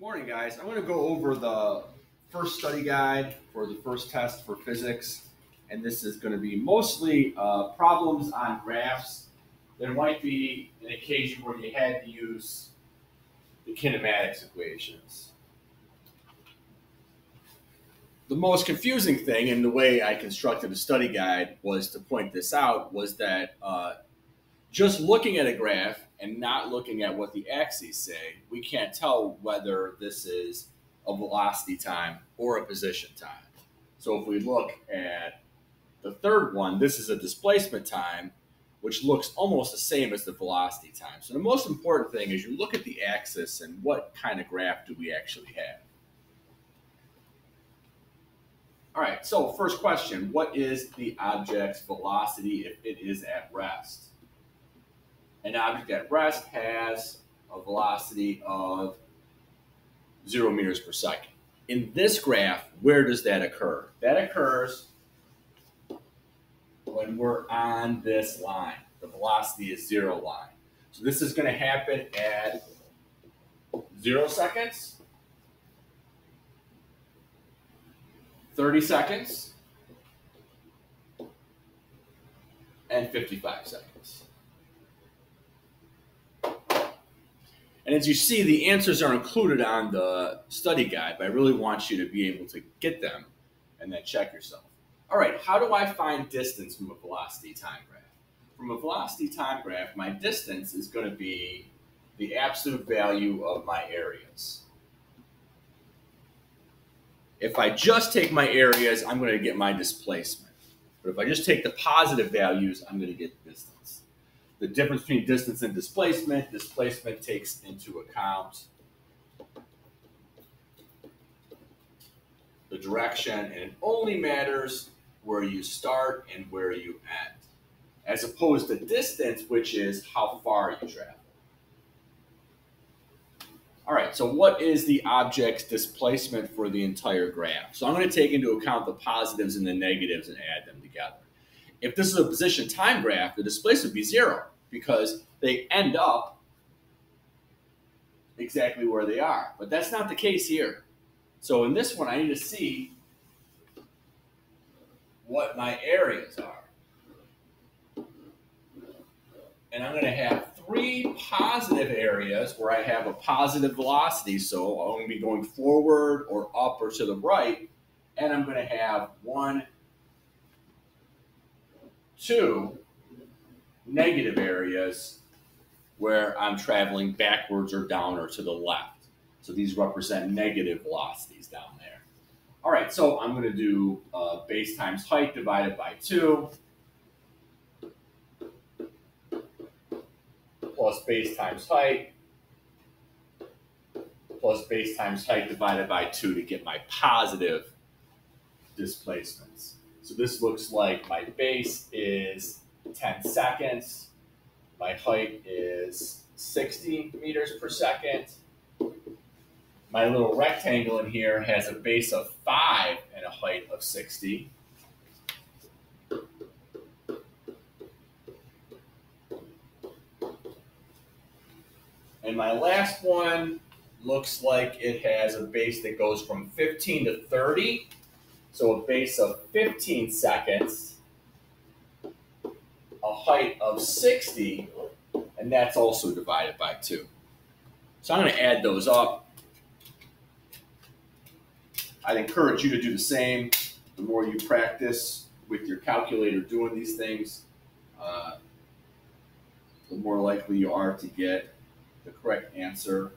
Morning, guys. I'm going to go over the first study guide for the first test for physics. And this is going to be mostly uh, problems on graphs. There might be an occasion where you had to use the kinematics equations. The most confusing thing in the way I constructed a study guide was to point this out was that uh, just looking at a graph and not looking at what the axes say, we can't tell whether this is a velocity time or a position time. So if we look at the third one, this is a displacement time, which looks almost the same as the velocity time. So the most important thing is you look at the axis and what kind of graph do we actually have. All right, so first question, what is the object's velocity if it is at rest? An object at rest has a velocity of zero meters per second. In this graph, where does that occur? That occurs when we're on this line. The velocity is zero line. So this is going to happen at zero seconds, 30 seconds, and 55 seconds. And as you see, the answers are included on the study guide, but I really want you to be able to get them and then check yourself. All right, how do I find distance from a velocity time graph? From a velocity time graph, my distance is going to be the absolute value of my areas. If I just take my areas, I'm going to get my displacement. But if I just take the positive values, I'm going to get distance the difference between distance and displacement. Displacement takes into account the direction, and it only matters where you start and where you end, as opposed to distance, which is how far you travel. All right, so what is the object's displacement for the entire graph? So I'm going to take into account the positives and the negatives and add them together. If this is a position time graph, the displacement would be zero because they end up exactly where they are. But that's not the case here. So in this one, I need to see what my areas are. And I'm going to have three positive areas where I have a positive velocity. So I'm going to be going forward or up or to the right. And I'm going to have one, two, negative areas where I'm traveling backwards or down or to the left. So these represent negative velocities down there. All right, so I'm going to do uh, base times height divided by 2 plus base times height plus base times height divided by 2 to get my positive displacements. So this looks like my base is 10 seconds. My height is 60 meters per second. My little rectangle in here has a base of 5 and a height of 60. And my last one looks like it has a base that goes from 15 to 30. So a base of 15 seconds a height of 60, and that's also divided by 2. So I'm going to add those up. I'd encourage you to do the same. The more you practice with your calculator doing these things, uh, the more likely you are to get the correct answer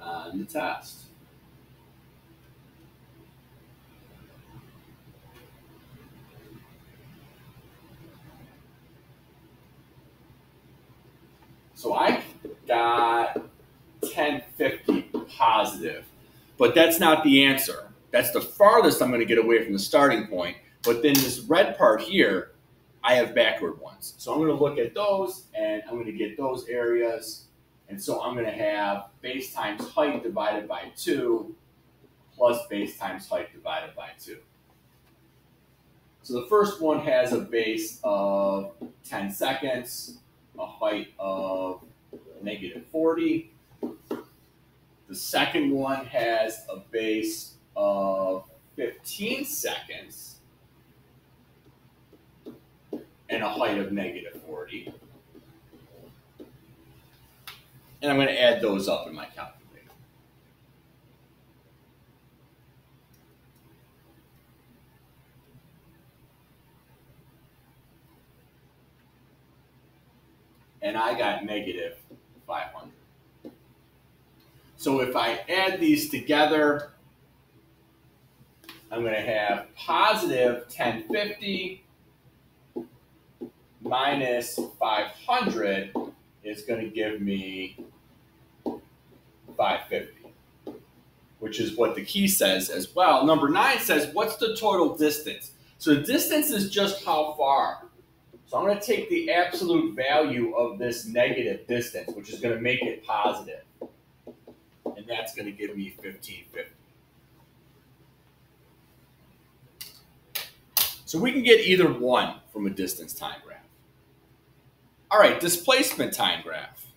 on the test. So I got 1050 positive, but that's not the answer. That's the farthest I'm going to get away from the starting point. But then this red part here, I have backward ones. So I'm going to look at those and I'm going to get those areas. And so I'm going to have base times height divided by 2 plus base times height divided by 2. So the first one has a base of 10 seconds a height of negative 40. The second one has a base of 15 seconds and a height of negative 40. And I'm going to add those up in my calculator. And I got negative 500. So if I add these together, I'm going to have positive 1050 minus 500 is going to give me 550, which is what the key says as well. Number nine says, what's the total distance? So the distance is just how far. So I'm going to take the absolute value of this negative distance, which is going to make it positive. And that's going to give me 1550. So we can get either one from a distance time graph. All right, displacement time graph.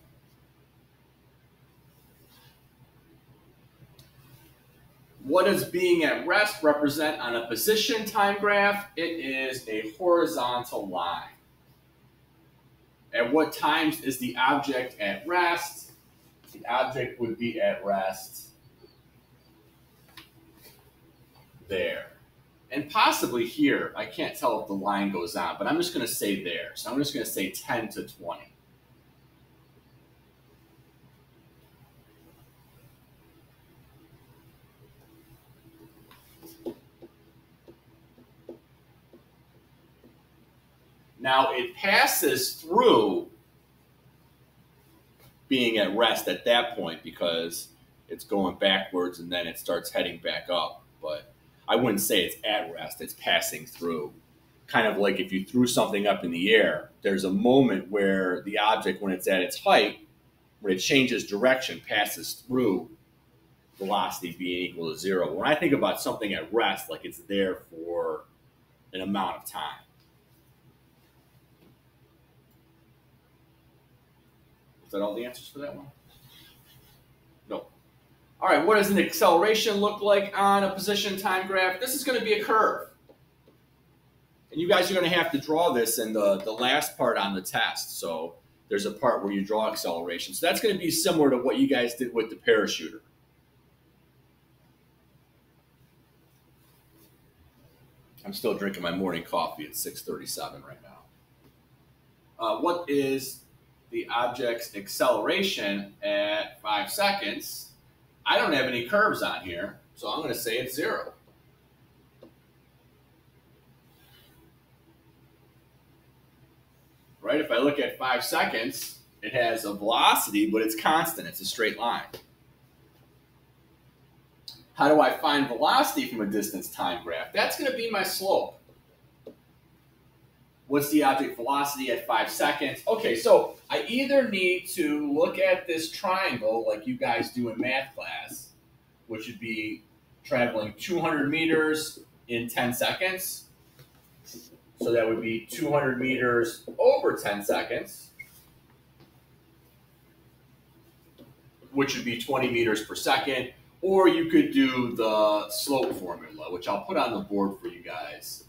What does being at rest represent on a position time graph? It is a horizontal line. At what times is the object at rest? The object would be at rest there and possibly here. I can't tell if the line goes on, but I'm just going to say there. So I'm just going to say 10 to 20. Now it passes through being at rest at that point because it's going backwards and then it starts heading back up. But I wouldn't say it's at rest, it's passing through. Kind of like if you threw something up in the air, there's a moment where the object, when it's at its height, when it changes direction, passes through velocity being equal to zero. When I think about something at rest, like it's there for an amount of time. Is that all the answers for that one? No. All right, what does an acceleration look like on a position time graph? This is going to be a curve. And you guys are going to have to draw this in the, the last part on the test. So there's a part where you draw acceleration. So that's going to be similar to what you guys did with the parachuter. I'm still drinking my morning coffee at 6.37 right now. Uh, what is the object's acceleration at 5 seconds? I don't have any curves on here, so I'm going to say it's zero. Right? If I look at five seconds, it has a velocity, but it's constant. It's a straight line. How do I find velocity from a distance time graph? That's going to be my slope. What's the object velocity at five seconds? Okay, so I either need to look at this triangle like you guys do in math class, which would be traveling 200 meters in 10 seconds. So that would be 200 meters over 10 seconds, which would be 20 meters per second. Or you could do the slope formula, which I'll put on the board for you guys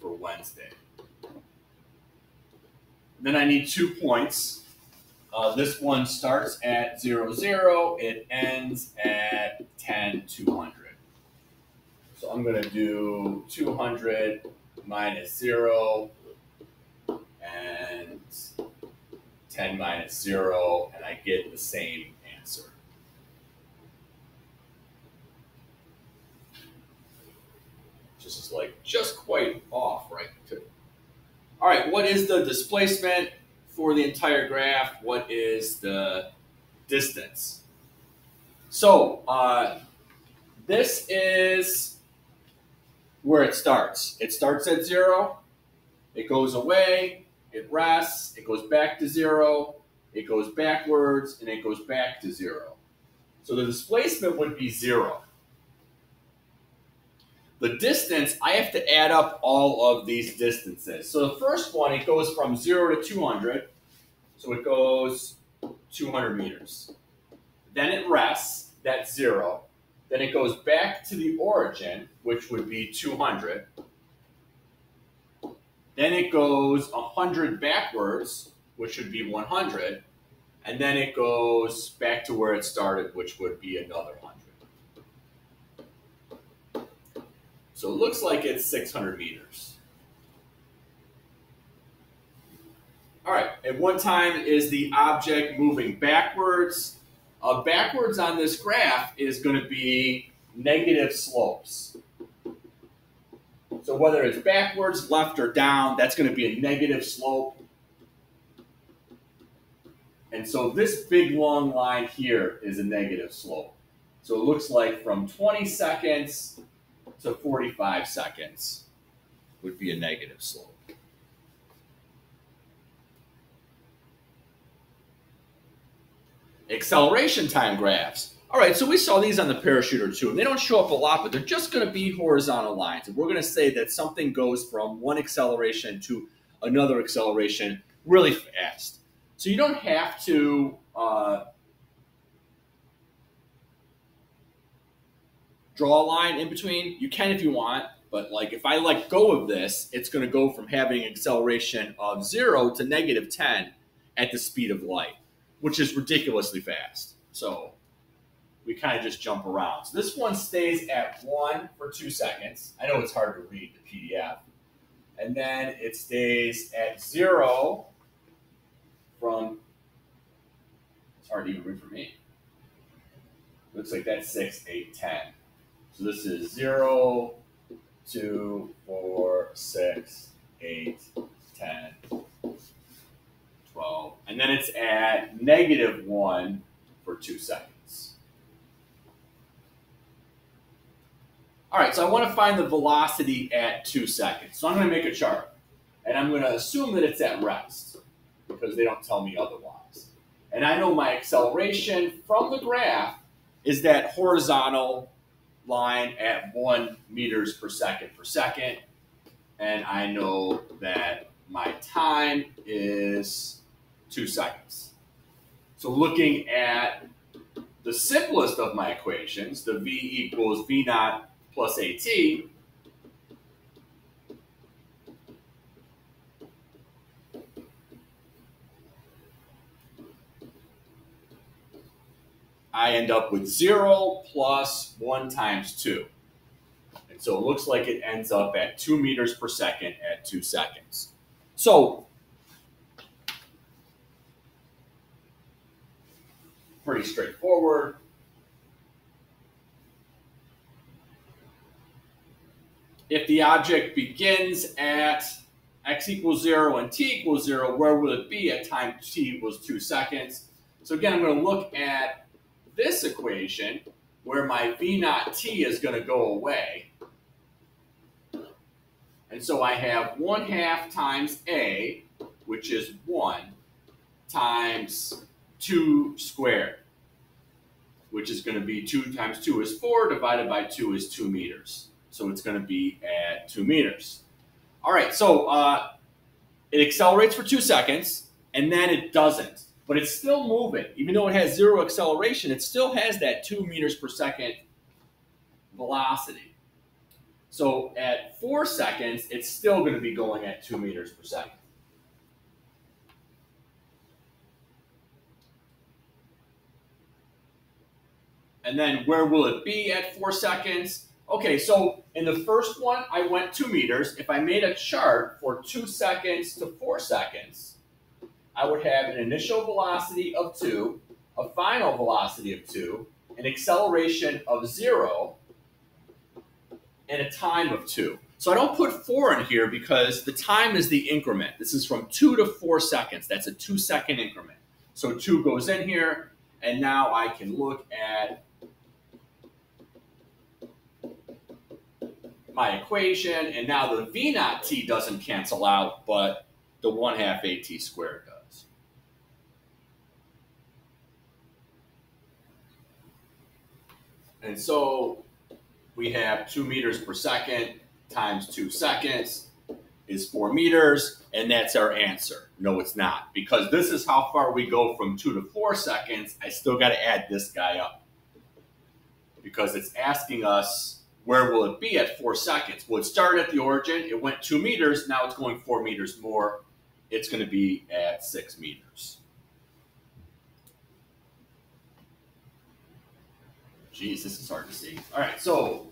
for Wednesday. Then I need two points. Uh, this one starts at 0, 0. It ends at 10, 200. So I'm going to do 200 minus 0 and 10 minus 0, and I get the same answer. Just is like just quite off, right? All right, what is the displacement for the entire graph? What is the distance? So uh, this is where it starts. It starts at zero, it goes away, it rests, it goes back to zero, it goes backwards, and it goes back to zero. So the displacement would be zero. The distance, I have to add up all of these distances. So the first one, it goes from 0 to 200. So it goes 200 meters. Then it rests. that's zero. Then it goes back to the origin, which would be 200. Then it goes 100 backwards, which would be 100. And then it goes back to where it started, which would be another 100. So it looks like it's 600 meters. All right, at one time is the object moving backwards. Uh, backwards on this graph is going to be negative slopes. So whether it's backwards, left, or down, that's going to be a negative slope. And so this big long line here is a negative slope. So it looks like from 20 seconds to 45 seconds would be a negative slope. Acceleration time graphs. All right, so we saw these on the parachuter too, and they don't show up a lot, but they're just going to be horizontal lines. And we're going to say that something goes from one acceleration to another acceleration really fast. So you don't have to uh, draw a line in between. You can if you want, but like if I let go of this, it's going to go from having an acceleration of zero to negative 10 at the speed of light, which is ridiculously fast. So we kind of just jump around. So this one stays at one for two seconds. I know it's hard to read the PDF. And then it stays at zero from, it's hard to even read for me. Looks like that's six, eight, ten. So this is zero, two, four, six, eight, ten, twelve. And then it's at negative one for two seconds. All right, so I want to find the velocity at two seconds. So I'm going to make a chart, and I'm going to assume that it's at rest because they don't tell me otherwise. And I know my acceleration from the graph is that horizontal line at one meters per second per second. And I know that my time is two seconds. So looking at the simplest of my equations, the V equals V naught plus AT, I end up with 0 plus 1 times 2. And so it looks like it ends up at 2 meters per second at 2 seconds. So, pretty straightforward. if the object begins at x equals 0 and t equals 0, where will it be at time t equals 2 seconds? So again, I'm going to look at this equation where my v naught t is going to go away. And so I have 1 half times a, which is 1, times 2 squared, which is going to be 2 times 2 is 4, divided by 2 is 2 meters. So it's going to be at two meters. All right, so uh, it accelerates for two seconds, and then it doesn't. But it's still moving. Even though it has zero acceleration, it still has that two meters per second velocity. So at four seconds, it's still going to be going at two meters per second. And then where will it be at four seconds? Okay, so in the first one, I went two meters. If I made a chart for two seconds to four seconds, I would have an initial velocity of two, a final velocity of two, an acceleration of zero, and a time of two. So I don't put four in here because the time is the increment. This is from two to four seconds. That's a two second increment. So two goes in here, and now I can look at my equation, and now the v naught t doesn't cancel out, but the 1 half at squared does. And so we have 2 meters per second times 2 seconds is 4 meters, and that's our answer. No, it's not, because this is how far we go from 2 to 4 seconds. I still got to add this guy up. because it's asking us where will it be at four seconds. Well, it started at the origin, it went two meters, now it's going four meters more. It's going to be at six meters. Geez, this is hard to see. All right, so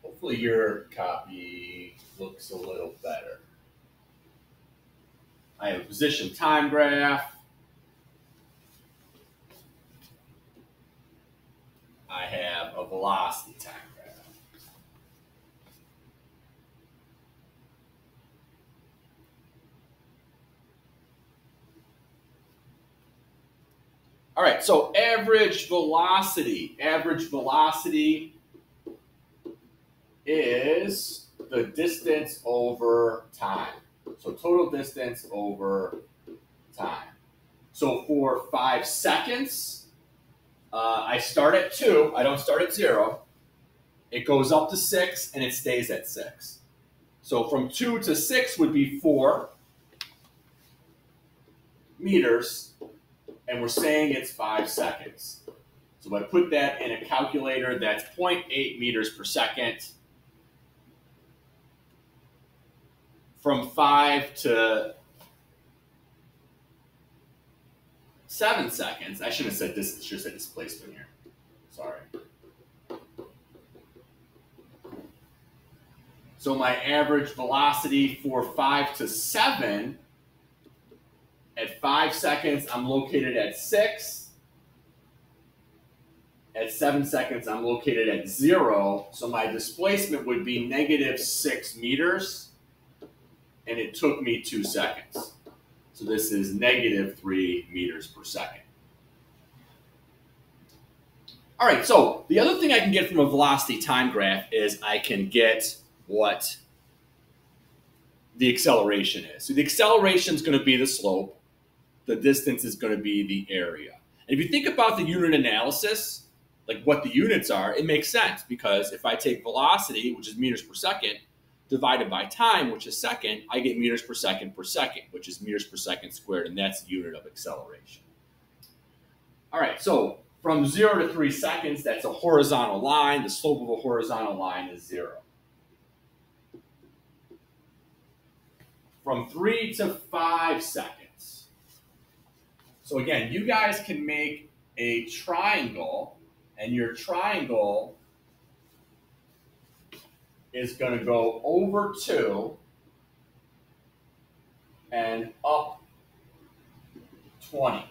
hopefully your copy looks a little better. I have a position time graph. I have a velocity time graph. All right, so average velocity. Average velocity is the distance over time. So total distance over time. So for five seconds, uh, I start at two. I don't start at zero. It goes up to six and it stays at six. So from two to six would be four meters, and we're saying it's five seconds. So if I put that in a calculator, that's 0.8 meters per second. from five to seven seconds. I shouldn't have said this, should have said displacement here. Sorry. So my average velocity for five to seven, at five seconds, I'm located at six. At seven seconds, I'm located at zero. So my displacement would be negative six meters and it took me two seconds. So this is negative three meters per second. All right, so the other thing I can get from a velocity time graph is I can get what the acceleration is. So the acceleration is going to be the slope. The distance is going to be the area. And if you think about the unit analysis, like what the units are, it makes sense because if I take velocity, which is meters per second, divided by time, which is second, I get meters per second per second, which is meters per second squared, and that's the unit of acceleration. All right, so from zero to three seconds, that's a horizontal line. The slope of a horizontal line is zero. From three to five seconds. So again, you guys can make a triangle, and your triangle is going to go over 2 and up 20.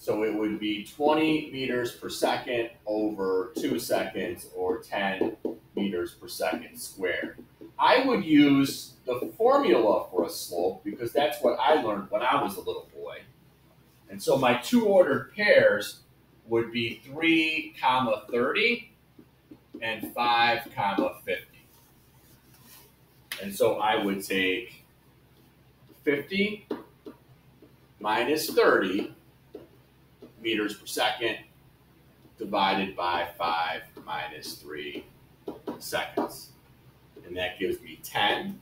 So it would be 20 meters per second over 2 seconds or 10 meters per second squared. I would use the formula for a slope because that's what I learned when I was a little boy. And so my two ordered pairs would be 3 comma 30 and 5 comma 50. And so I would take 50 minus 30 meters per second divided by 5 minus 3 seconds. And that gives me 10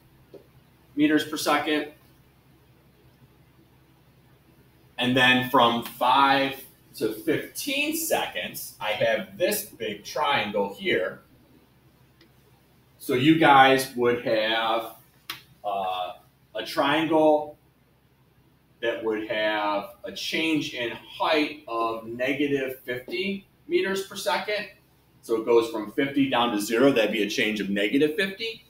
meters per second. And then from 5 to 15 seconds, I have this big triangle here so you guys would have uh, a triangle that would have a change in height of negative 50 meters per second. So it goes from 50 down to zero. That'd be a change of negative 50.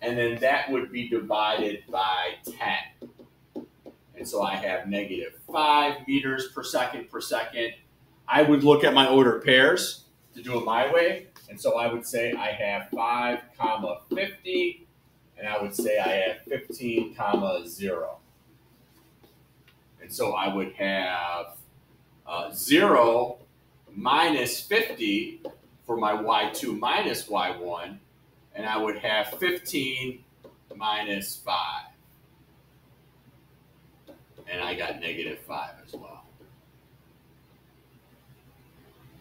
And then that would be divided by 10. And so I have negative 5 meters per second per second. I would look at my ordered pairs to do it my way. And so I would say I have 5 comma 50, and I would say I have 15 comma 0. And so I would have uh, 0 minus 50 for my y2 minus y1, and I would have 15 minus 5. And I got negative 5 as well.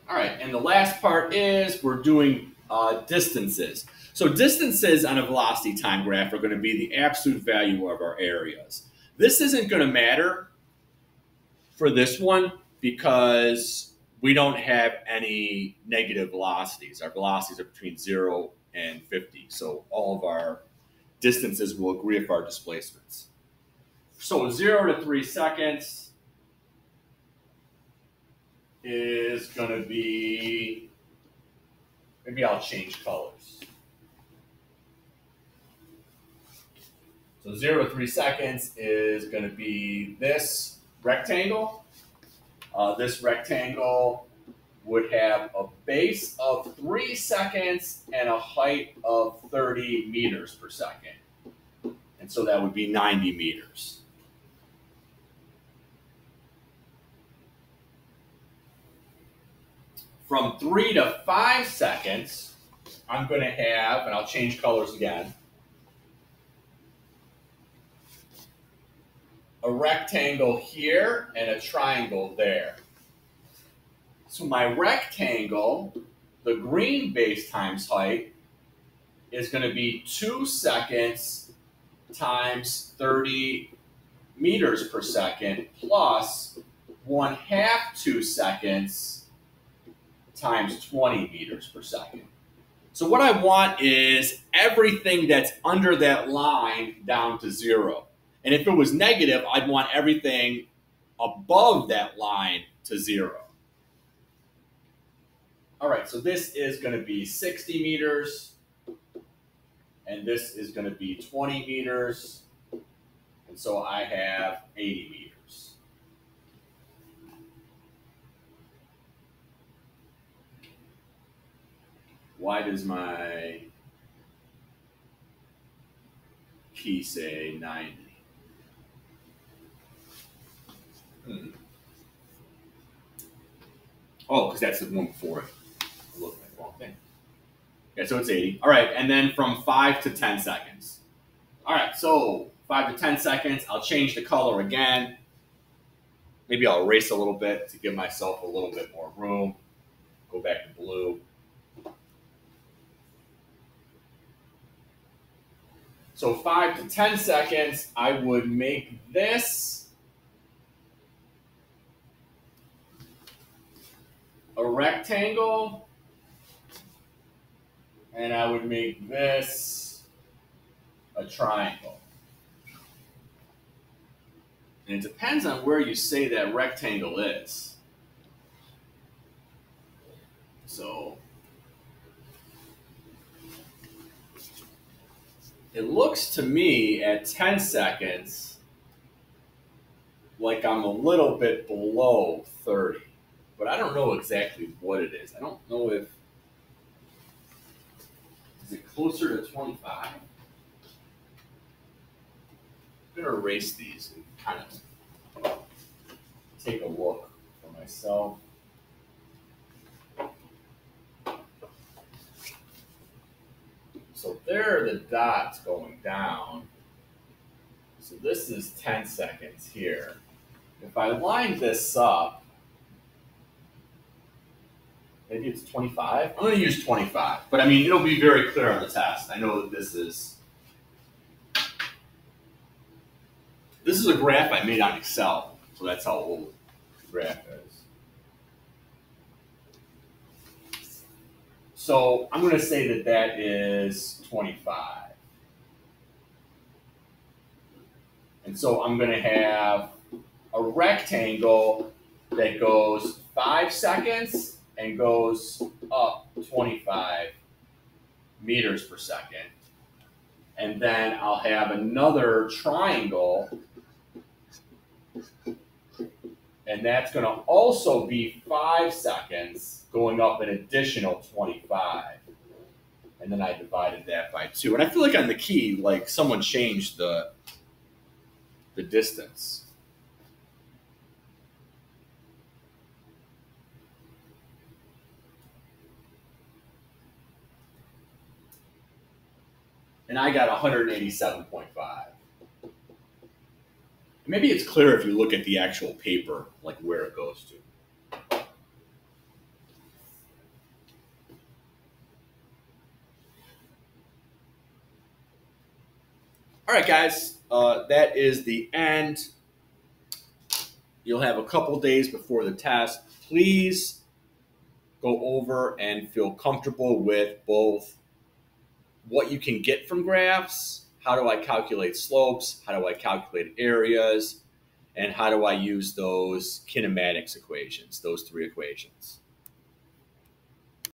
All right, and the last part is we're doing uh, distances. So distances on a velocity time graph are going to be the absolute value of our areas. This isn't going to matter for this one because we don't have any negative velocities. Our velocities are between zero and 50. So all of our distances will agree with our displacements. So zero to three seconds is going to be, maybe I'll change colors. So zero to three seconds is going to be this rectangle. Uh, this rectangle would have a base of three seconds and a height of 30 meters per second. And so that would be 90 meters. From three to five seconds, I'm going to have, and I'll change colors again, a rectangle here and a triangle there. So my rectangle, the green base times height, is going to be 2 seconds times 30 meters per second plus 1 half 2 seconds times 20 meters per second. So what I want is everything that's under that line down to zero. And if it was negative, I'd want everything above that line to zero. All right, so this is going to be 60 meters, and this is going to be 20 meters, and so I have 80 meters. Why does my key say 90? Hmm. Oh, because that's the one before it. I looked at wrong thing. Yeah, so it's 80. All right, and then from 5 to 10 seconds. All right, so 5 to 10 seconds. I'll change the color again. Maybe I'll erase a little bit to give myself a little bit more room. Go back to blue. So 5 to 10 seconds, I would make this a rectangle, and I would make this a triangle. And it depends on where you say that rectangle is. So it looks to me at 10 seconds like I'm a little bit below 30 but I don't know exactly what it is. I don't know if is it closer to 25. I'm gonna erase these and kind of take a look for myself. So there are the dots going down. So this is 10 seconds here. If I line this up, maybe it's 25. I'm going to use 25, but I mean, it'll be very clear on the test. I know that this is, this is a graph I made on Excel, so that's how old the graph is. So I'm going to say that that is 25. And so I'm going to have a rectangle that goes five seconds and goes up 25 meters per second. And then I'll have another triangle, and that's going to also be five seconds, going up an additional 25. And then I divided that by two. And I feel like on the key, like someone changed the the distance. and I got 187.5. Maybe it's clear if you look at the actual paper, like where it goes to. All right, guys, uh, that is the end. You'll have a couple days before the test. Please go over and feel comfortable with both what you can get from graphs, how do I calculate slopes, how do I calculate areas, and how do I use those kinematics equations, those three equations.